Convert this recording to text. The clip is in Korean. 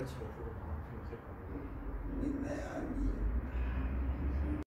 여자친구